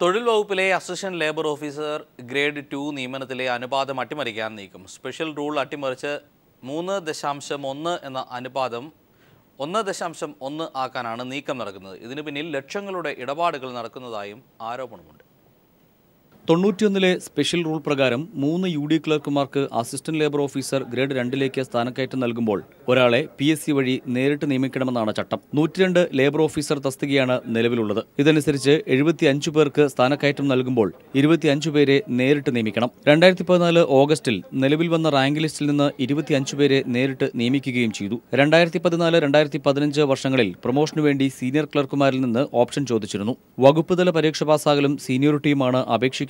തൊഴിൽ വകുപ്പിലെ assistant labour officer grade two നിയമനത്തിലെ അനുപാതം അട്ടിമറിക്കാൻ നീക്കം. സ്പെഷ്യൽ റൂൾ അട്ടിമറിച്ച് മൂന്ന് ദശാംശം ഒന്ന് എന്ന അനുപാതം ഒന്ന് ദശാംശം ഒന്ന് ആക്കാനാണ് നീക്കം നടക്കുന്നത്. ഇതിനു പിന്നിൽ ലക്ഷങ്ങളുടെ ഇടപാടുകൾ നടക്കുന്നതായും ആരോപണമുണ്ട്. തൊണ്ണൂറ്റിയൊന്നിലെ സ്പെഷ്യൽ റൂൾ പ്രകാരം മൂന്ന് യു ഡി ക്ലർക്കുമാർക്ക് അസിസ്റ്റന്റ് ലേബർ ഓഫീസർ ഗ്രേഡ് രണ്ടിലേക്ക് സ്ഥാനക്കയറ്റം നൽകുമ്പോൾ ഒരാളെ പി എസ് സി വഴി നേരിട്ട് നിയമിക്കണമെന്നാണ് ചട്ടം. നൂറ്റിരണ്ട് ലേബർ ഓഫീസർ തസ്തികയാണ് നിലവിലുള്ളത്. ഇതനുസരിച്ച് എഴുപത്തിയഞ്ചു പേർക്ക് സ്ഥാനക്കയറ്റം നൽകുമ്പോൾ ഇരുപത്തിയഞ്ചു പേരെ നേരിട്ട് നിയമിക്കണം. രണ്ടായിരത്തി പതിനാല് ഓഗസ്റ്റിൽ നിലവിൽ വന്ന റാങ്ക് ലിസ്റ്റിൽ നിന്ന് ഇരുപത്തിയഞ്ചു പേരെ നേരിട്ട് നിയമിക്കുകയും ചെയ്തു. രണ്ടായിരത്തി പതിനാല് രണ്ടായിരത്തി പതിനഞ്ച് വർഷങ്ങളിൽ പ്രൊമോഷനു വേണ്ടി സീനിയർ ക്ലർക്കുമാരിൽ നിന്ന് ഓപ്ഷൻ ചോദിച്ചിരുന്നു. വകുപ്പ് തല പരീക്ഷ പാസ്സാകലും സീനിയോറിറ്റിയുമാണ്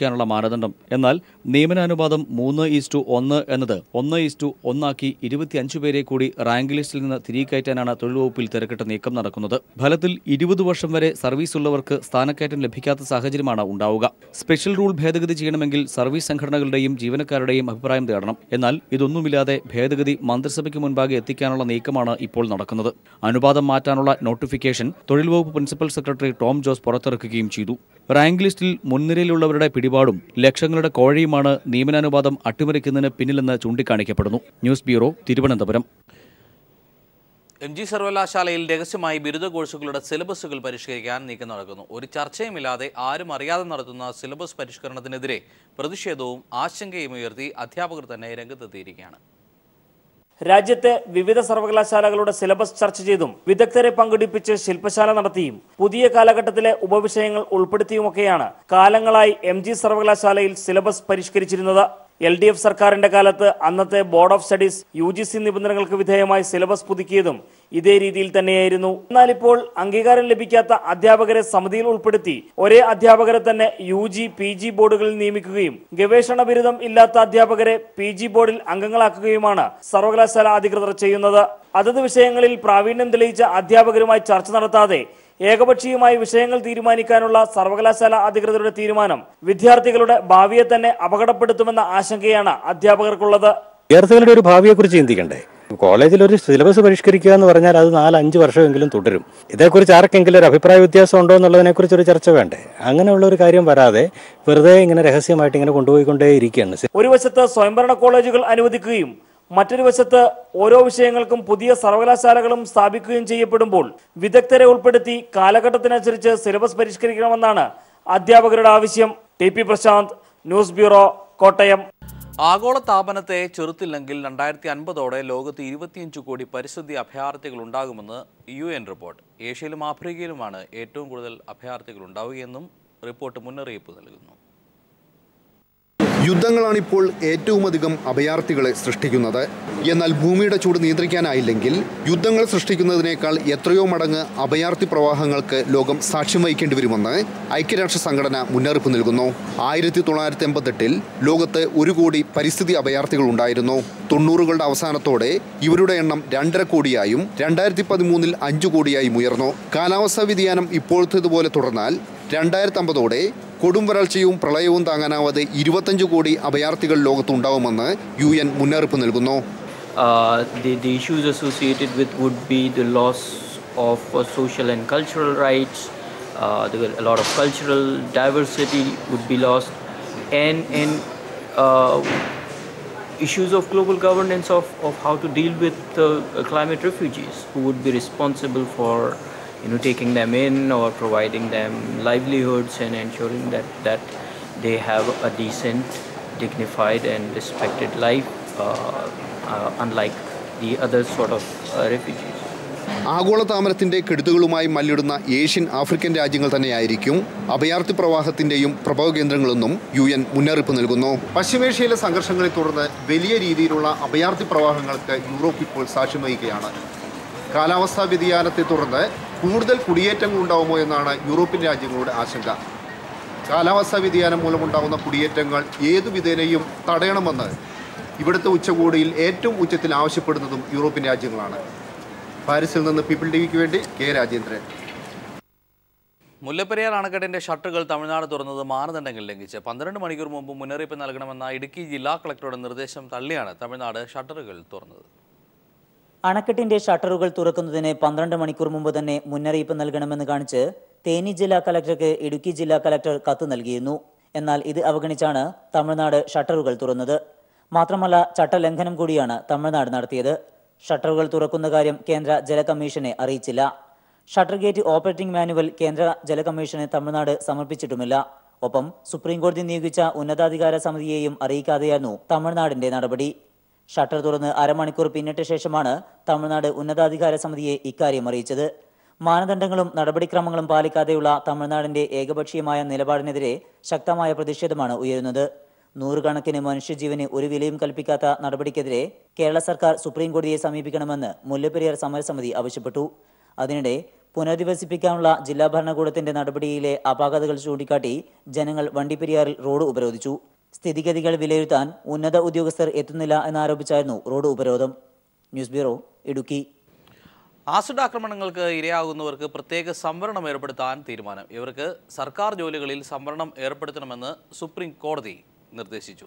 അപേക്ഷിക്കാനുള്ള മാനദണ്ഡം. എന്നാൽ നിയമനാനുപാതം മൂന്ന് ഈസ്റ്റു ഒന്ന് എന്നത് ഒന്ന് ഈസ്റ്റു ഒന്നാക്കി ഇരുപത്തിയഞ്ചു പേരെ കൂടി റാങ്ക് ലിസ്റ്റിൽ നിന്ന് തിരികെ കയറ്റാനാണ് തൊഴിൽ വകുപ്പിൽ തിരക്കിട്ട നീക്കം നടക്കുന്നത്. ഫലത്തിൽ ഇരുപത് വർഷം വരെ സർവീസ് ഉള്ളവർക്ക് സ്ഥാനക്കയറ്റം ലഭിക്കാത്ത സാഹചര്യമാണ് ഉണ്ടാവുക. സ്പെഷ്യൽ റൂൾ ഭേദഗതി ചെയ്യണമെങ്കിൽ സർവീസ് സംഘടനകളുടെയും ജീവനക്കാരുടെയും അഭിപ്രായം തേടണം. എന്നാൽ ഇതൊന്നുമില്ലാതെ ഭേദഗതി മന്ത്രിസഭയ്ക്ക് മുൻപാകെ എത്തിക്കാനുള്ള നീക്കമാണ് ഇപ്പോൾ നടക്കുന്നത്. അനുപാതം മാറ്റാനുള്ള നോട്ടിഫിക്കേഷൻ തൊഴിൽ വകുപ്പ് പ്രിൻസിപ്പൽ സെക്രട്ടറി ടോം ജോസ് പുറത്തിറക്കുകയും ചെയ്തു. റാങ്ക് ലിസ്റ്റിൽ മുൻനിരയിലുള്ളവരുടെ പിടിപാടും ലക്ഷങ്ങളുടെ കോഴയുമാണ് നിയമനാനുപാതം അട്ടിമറിക്കുന്നതിന് പിന്നിലെന്ന് ചൂണ്ടിക്കാണിക്കപ്പെടുന്നു. News bureau Thiruvananthapuram. M G സർവകലാശാലയിൽ രഹസ്യമായി ബിരുദ കോഴ്സുകളുടെ സിലബസുകൾ പരിഷ്കരിക്കാൻ നീക്കം നടക്കുന്നു. ഒരു ചർച്ചയുമില്ലാതെ ആരും അറിയാതെ നടത്തുന്ന സിലബസ് പരിഷ്കരണത്തിനെതിരെ പ്രതിഷേധവും ആശങ്കയും ഉയർത്തി അധ്യാപകർ തന്നെ രംഗത്തെത്തിയിരിക്കുകയാണ്. രാജ്യത്തെ വിവിധ സർവകലാശാലകളുടെ സിലബസ് ചർച്ച ചെയ്തും വിദഗ്ധരെ പങ്കെടുപ്പിച്ച് ശില്പശാല നടത്തിയും പുതിയ കാലഘട്ടത്തിലെ ഉപവിഷയങ്ങൾ ഉൾപ്പെടുത്തിയുമൊക്കെയാണ് കാലങ്ങളായി എം ജി സർവകലാശാലയിൽ സിലബസ് പരിഷ്കരിച്ചിരുന്നത്. എൽ ഡി എഫ് സർക്കാരിന്റെ കാലത്ത് അന്നത്തെ board of studies U G C നിബന്ധനകൾക്ക് വിധേയമായി സിലബസ് പുതുക്കിയതും ഇതേ രീതിയിൽ തന്നെയായിരുന്നു. എന്നാൽ ഇപ്പോൾ അംഗീകാരം ലഭിക്കാത്ത അധ്യാപകരെ സമിതിയിൽ ഉൾപ്പെടുത്തി ഒരേ അധ്യാപകരെ തന്നെ യു ജി പി ജി ബോർഡുകളിൽ നിയമിക്കുകയും ഗവേഷണ ബിരുദം ഇല്ലാത്ത അധ്യാപകരെ പി ജി ബോർഡിൽ അംഗങ്ങളാക്കുകയുമാണ് സർവകലാശാല അധികൃതർ ചെയ്യുന്നത്. അതത് വിഷയങ്ങളിൽ പ്രാവീണ്യം തെളിയിച്ച അധ്യാപകരുമായി ചർച്ച നടത്താതെ ഏകപക്ഷീയമായി വിഷയങ്ങൾ തീരുമാനിക്കാനുള്ള സർവകലാശാല അധികൃതരുടെ തീരുമാനം വിദ്യാർത്ഥികളുടെ ഭാവിയെ തന്നെ അപകടപ്പെടുത്തുമെന്ന ആശങ്കയാണ് അധ്യാപകർക്കുള്ളത്. വിദ്യാർത്ഥികളുടെ ഒരു ഭാവിയെക്കുറിച്ച് ചിന്തിക്കണ്ടേ? കോളേജിൽ ഒരു സിലബസ് പരിഷ്കരിക്കുക എന്ന് പറഞ്ഞാൽ അത് നാലഞ്ച് വർഷമെങ്കിലും തുടരും. ഇതേക്കുറിച്ച് ആർക്കെങ്കിലും ഒരു അഭിപ്രായ വ്യത്യാസം ഉണ്ടോ എന്നുള്ളതിനെക്കുറിച്ച് ഒരു ചർച്ച വേണ്ടേ? അങ്ങനെയുള്ള ഒരു കാര്യം വരാതെ വെറുതെ ഇങ്ങനെ രഹസ്യമായിട്ട് ഇങ്ങനെ കൊണ്ടുപോയിക്കൊണ്ടേ ഇരിക്കുകയാണ് ഒരു വശത്ത് സ്വയംഭരണ കോളേജുകൾ അനുവദിക്കുകയും മറ്റൊരു വശത്ത് ഓരോ വിഷയങ്ങൾക്കും പുതിയ സർവകലാശാലകളും സ്ഥാപിക്കുകയും ചെയ്യപ്പെടുമ്പോൾ വിദഗ്ധരെ ഉൾപ്പെടുത്തി കാലഘട്ടത്തിനനുസരിച്ച് സിലബസ് പരിഷ്കരിക്കണമെന്നാണ് അധ്യാപകരുടെ ആവശ്യം. T P Prashanth news bureau Kottayam. ആഗോള താപനത്തെ ചെറുത്തില്ലെങ്കിൽ രണ്ടായിരത്തി അൻപതോടെ ലോകത്ത് ഇരുപത്തിയഞ്ച് കോടി പരിസ്ഥിതി അഭയാർത്ഥികൾ ഉണ്ടാകുമെന്ന് യു എൻ റിപ്പോർട്ട്. ഏഷ്യയിലും ആഫ്രിക്കയിലുമാണ് ഏറ്റവും കൂടുതൽ അഭയാർത്ഥികൾ ഉണ്ടാവുകയെന്നും റിപ്പോർട്ട് മുന്നറിയിപ്പ് നൽകുന്നു. യുദ്ധങ്ങളാണിപ്പോൾ ഏറ്റവുമധികം അഭയാർത്ഥികളെ സൃഷ്ടിക്കുന്നത്. എന്നാൽ ഭൂമിയുടെ ചൂട് നിയന്ത്രിക്കാനായില്ലെങ്കിൽ യുദ്ധങ്ങൾ സൃഷ്ടിക്കുന്നതിനേക്കാൾ എത്രയോ മടങ്ങ് അഭയാർത്ഥി പ്രവാഹങ്ങൾക്ക് ലോകം സാക്ഷ്യം വഹിക്കേണ്ടി വരുമെന്ന് ഐക്യരാഷ്ട്ര സംഘടന മുന്നറിയിപ്പ് നൽകുന്നു. ആയിരത്തി തൊള്ളായിരത്തി എൺപത്തെട്ടിൽ ലോകത്ത് ഒരു കോടി പരിസ്ഥിതി അഭയാർത്ഥികൾ ഉണ്ടായിരുന്നു. തൊണ്ണൂറുകളുടെ അവസാനത്തോടെ ഇവരുടെ എണ്ണം രണ്ടര കോടിയായും രണ്ടായിരത്തി പതിമൂന്നിൽ അഞ്ചു കോടിയായും ഉയർന്നു. കാലാവസ്ഥാ വ്യതിയാനം ഇപ്പോഴത്തേതുപോലെ തുടർന്നാൽ രണ്ടായിരത്തി അമ്പതോടെ കൊടും വരൾച്ചയും പ്രളയവും താങ്ങാനാവാതെ ഇരുപത്തഞ്ച് കോടി അഭയാർത്ഥികൾ ലോകത്തുണ്ടാവുമെന്ന് യു എൻ മുന്നറിയിപ്പ് നൽകുന്നു Uh, the, the issues associated with would be the loss of uh, social and cultural rights, uh, the, a lot of cultural diversity would be lost, and, and uh, issues of global governance of, of how to deal with uh, climate refugees, who would be responsible for you know, taking them in or providing them livelihoods and ensuring that, that they have a decent, dignified and respected life, uh, uh, unlike the other sort of uh, refugees. ആഗോള താമരത്തിന്റെ കെടുതുകളുമായി മല്ലിടുന്ന Asian African രാജ്യങ്ങൾ തന്നെയായിരിക്കും അഭയാർത്ഥി പ്രവാഹത്തിന്റെയും പ്രഭവ കേന്ദ്രങ്ങളെന്നും U N മുന്നറിയിപ്പ് നൽകുന്നു പശ്ചിമേഷ്യയിലെ സംഘർഷങ്ങളെ തുടർന്ന് വലിയ രീതിയിലുള്ള അഭയാർത്ഥി പ്രവാഹങ്ങൾക്ക് യൂറോപ്പ് ഇപ്പോൾ സാക്ഷ്യം വഹിക്കുകയാണ് കാലാവസ്ഥാ വ്യതിയാനത്തെ തുടർന്ന് കൂടുതൽ കുടിയേറ്റങ്ങൾ ഉണ്ടാവുമോ എന്നാണ് യൂറോപ്യൻ രാജ്യങ്ങളുടെ ആശങ്ക. കാലാവസ്ഥാ വ്യതിയാനം മൂലമുണ്ടാകുന്ന കുടിയേറ്റങ്ങൾ ഏതു വിധേനയും തടയണമെന്ന് ഇവിടുത്തെ ഉച്ചകോടിയിൽ ഏറ്റവും ഉച്ചത്തിൽ ആവശ്യപ്പെടുന്നതും യൂറോപ്യൻ രാജ്യങ്ങളാണ്. പാരീസിൽ നിന്ന് പീപ്പിൾ ടിവിക്ക് വേണ്ടി കെ രാജേന്ദ്രൻ. മുല്ലപ്പെരിയാർ അണക്കെട്ടിന്റെ ഷട്ടറുകൾ തമിഴ്നാട് തുറന്നത് മാനദണ്ഡങ്ങൾ ലംഘിച്ച് പന്ത്രണ്ട് മണിക്കൂർ മുമ്പ് മുന്നറിയിപ്പ് നൽകണമെന്ന ഇടുക്കി ജില്ലാ കളക്ടറുടെ നിർദ്ദേശം തള്ളിയാണ് തമിഴ്നാട് ഷട്ടറുകൾ തുറന്നത്. അണക്കെട്ടിന്റെ ഷട്ടറുകൾ തുറക്കുന്നതിന് പന്ത്രണ്ട് മണിക്കൂർ മുമ്പ് തന്നെ മുന്നറിയിപ്പ് നൽകണമെന്ന് കാണിച്ച് തേനി ജില്ലാ കലക്ടർക്ക് ഇടുക്കി ജില്ലാ കലക്ടർ കത്ത് നൽകിയിരുന്നു. എന്നാൽ ഇത് അവഗണിച്ചാണ് തമിഴ്നാട് ഷട്ടറുകൾ തുറന്നത്. മാത്രമല്ല ചട്ടലംഘനം കൂടിയാണ് തമിഴ്നാട് നടത്തിയത്. ഷട്ടറുകൾ തുറക്കുന്ന കാര്യം കേന്ദ്ര ജല കമ്മീഷനെ അറിയിച്ചില്ല. ഷട്ടർ ഗേറ്റ് ഓപ്പറേറ്റിംഗ് മാനുവൽ കേന്ദ്ര ജല കമ്മീഷന് തമിഴ്നാട് സമർപ്പിച്ചിട്ടുമില്ല. ഒപ്പം സുപ്രീംകോടതി നിയോഗിച്ച ഉന്നതാധികാര സമിതിയെയും അറിയിക്കാതെയായിരുന്നു തമിഴ്നാടിന്റെ നടപടി. ഷട്ടർ തുറന്ന് അരമണിക്കൂർ പിന്നിട്ട ശേഷമാണ് തമിഴ്നാട് ഉന്നതാധികാര സമിതിയെ ഇക്കാര്യം അറിയിച്ചത്. മാനദണ്ഡങ്ങളും നടപടിക്രമങ്ങളും പാലിക്കാതെയുള്ള തമിഴ്നാടിന്റെ ഏകപക്ഷീയമായ നിലപാടിനെതിരെ ശക്തമായ പ്രതിഷേധമാണ് ഉയരുന്നത്. നൂറുകണക്കിന് മനുഷ്യജീവന് ഒരു വിലയും കൽപ്പിക്കാത്ത നടപടിക്കെതിരെ കേരള സർക്കാർ സുപ്രീം കോടതിയെ സമീപിക്കണമെന്ന് മുല്ലപ്പെരിയാർ സമരസമിതി ആവശ്യപ്പെട്ടു. അതിനിടെ പുനരധിവസിപ്പിക്കാനുള്ള ജില്ലാ ഭരണകൂടത്തിന്റെ നടപടിയിലെ അപാകതകൾ ചൂണ്ടിക്കാട്ടി ജനങ്ങൾ വണ്ടിപ്പെരിയാറിൽ റോഡ് ഉപരോധിച്ചു. സ്ഥിതിഗതികൾ വിലയിരുത്താൻ ഉന്നത ഉദ്യോഗസ്ഥർ എത്തുന്നില്ല എന്നാരോപിച്ചായിരുന്നു റോഡ് ഉപരോധം. News bureau Idukki. ആസിഡ് ആക്രമണങ്ങൾക്ക് ഇരയാകുന്നവർക്ക് പ്രത്യേക സംവരണം ഏർപ്പെടുത്താൻ തീരുമാനം. ഇവർക്ക് സർക്കാർ ജോലികളിൽ സംവരണം ഏർപ്പെടുത്തണമെന്ന് സുപ്രീം കോടതി നിർദ്ദേശിച്ചു.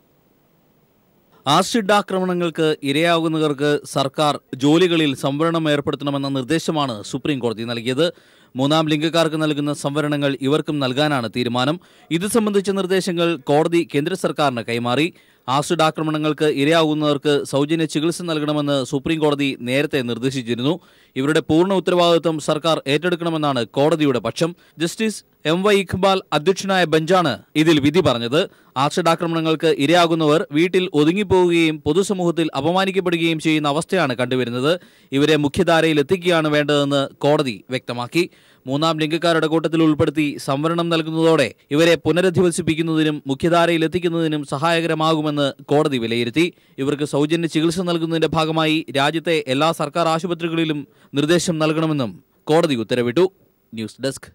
ആസിഡ് ആക്രമണങ്ങൾക്ക് ഇരയാകുന്നവർക്ക് സർക്കാർ ജോലികളിൽ സംവരണം ഏർപ്പെടുത്തണമെന്ന നിർദ്ദേശമാണ് സുപ്രീം കോടതി നൽകിയത്. മൂന്നാം ലിംഗക്കാർക്ക് നൽകുന്ന സംവരണങ്ങൾ ഇവർക്കും നൽകാനാണ് തീരുമാനം. ഇത് സംബന്ധിച്ച നിർദ്ദേശങ്ങൾ കോടതി കേന്ദ്ര സർക്കാരിന് കൈമാറി. ആസിഡ് ആക്രമണങ്ങൾക്ക് ഇരയാകുന്നവർക്ക് സൗജന്യ ചികിത്സ നൽകണമെന്ന് സുപ്രീംകോടതി നേരത്തെ നിർദ്ദേശിച്ചിരുന്നു. ഇവരുടെ പൂർണ ഉത്തരവാദിത്വം സർക്കാർ ഏറ്റെടുക്കണമെന്നാണ് കോടതിയുടെ പക്ഷം. ജസ്റ്റിസ് എം വൈ ഇഖ്ബാൽ അധ്യക്ഷനായ ബെഞ്ചാണ് ഇതിൽ വിധി പറഞ്ഞത്. ആസിഡ് ആക്രമണങ്ങൾക്ക് ഇരയാകുന്നവർ വീട്ടിൽ ഒതുങ്ങിപ്പോവുകയും പൊതുസമൂഹത്തിൽ അപമാനിക്കപ്പെടുകയും ചെയ്യുന്ന അവസ്ഥയാണ് കണ്ടുവരുന്നത്. ഇവരെ മുഖ്യധാരയിൽ എത്തിക്കുകയാണ് വേണ്ടതെന്ന് കോടതി വ്യക്തമാക്കി. മൂന്നാം ലിംഗക്കാരുടെ കൂട്ടത്തിൽ ഉൾപ്പെടുത്തി സംവരണം നൽകുന്നതോടെ ഇവരെ പുനരധിവസിപ്പിക്കുന്നതിനും മുഖ്യധാരയിൽ എത്തിക്കുന്നതിനും സഹായകരമാകുമെന്ന് കോടതി വിലയിരുത്തി. ഇവർക്ക് സൗജന്യ ചികിത്സ നൽകുന്നതിന്റെ ഭാഗമായി രാജ്യത്തെ എല്ലാ സർക്കാർ ആശുപത്രികളിലും നിർദ്ദേശം നൽകണമെന്നും കോടതി ഉത്തരവിട്ടു. News desk.